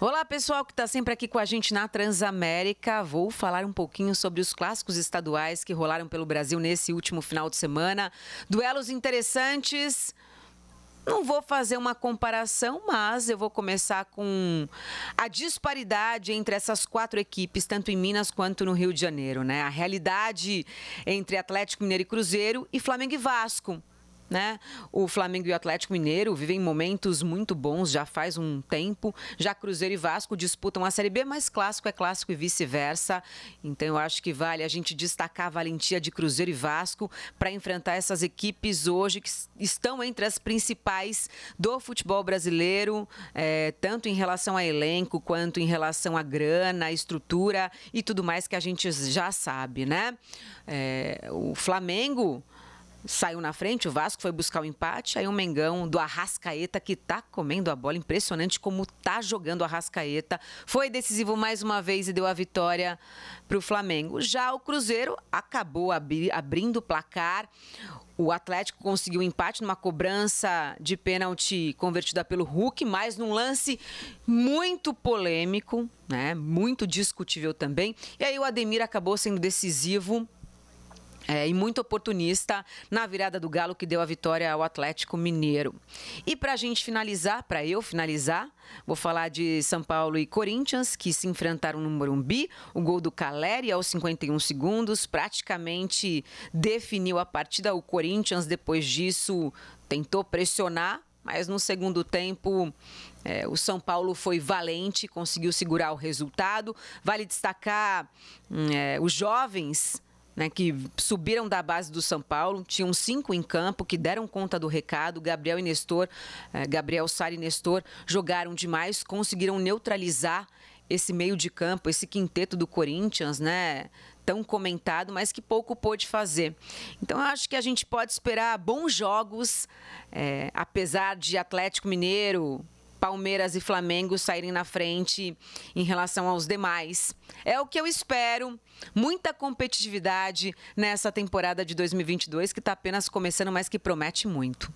Olá, pessoal que está sempre aqui com a gente na Transamérica. Vou falar um pouquinho sobre os clássicos estaduais que rolaram pelo Brasil nesse último final de semana. Duelos interessantes. Não vou fazer uma comparação, mas eu vou começar com a disparidade entre essas quatro equipes, tanto em Minas quanto no Rio de Janeiro, né? A realidade entre Atlético Mineiro e Cruzeiro e Flamengo e Vasco. Né? O Flamengo e o Atlético Mineiro vivem momentos muito bons já faz um tempo. Já Cruzeiro e Vasco disputam a Série B, mas clássico é clássico e vice-versa. Então eu acho que vale a gente destacar a valentia de Cruzeiro e Vasco para enfrentar essas equipes hoje que estão entre as principais do futebol brasileiro, é, tanto em relação a elenco quanto em relação a grana, estrutura e tudo mais que a gente já sabe, né? É, o Flamengo saiu na frente, o Vasco foi buscar o empate, aí o Mengão do Arrascaeta que tá comendo a bola, impressionante como tá jogando o Arrascaeta, foi decisivo mais uma vez e deu a vitória para o Flamengo. Já o Cruzeiro acabou abri abrindo o placar, o Atlético conseguiu um empate numa cobrança de pênalti convertida pelo Hulk, mas num lance muito polêmico, né? Muito discutível também. E aí o Ademir acabou sendo decisivo é, e muito oportunista na virada do Galo que deu a vitória ao Atlético Mineiro. E para a gente finalizar, para eu finalizar, vou falar de São Paulo e Corinthians que se enfrentaram no Morumbi. O gol do Caleri aos 51 segundos praticamente definiu a partida. O Corinthians depois disso tentou pressionar, mas no segundo tempo é, o São Paulo foi valente, conseguiu segurar o resultado. Vale destacar hum, é, os jovens né, que subiram da base do São Paulo, tinham cinco em campo que deram conta do recado. Gabriel e Nestor, eh, Gabriel Sara e Nestor jogaram demais, conseguiram neutralizar esse meio de campo, esse quinteto do Corinthians, né? Tão comentado, mas que pouco pôde fazer. Então, eu acho que a gente pode esperar bons jogos, é, apesar de Atlético Mineiro, Palmeiras e Flamengo saírem na frente em relação aos demais. É o que eu espero. Muita competitividade nessa temporada de 2022 que está apenas começando, mas que promete muito.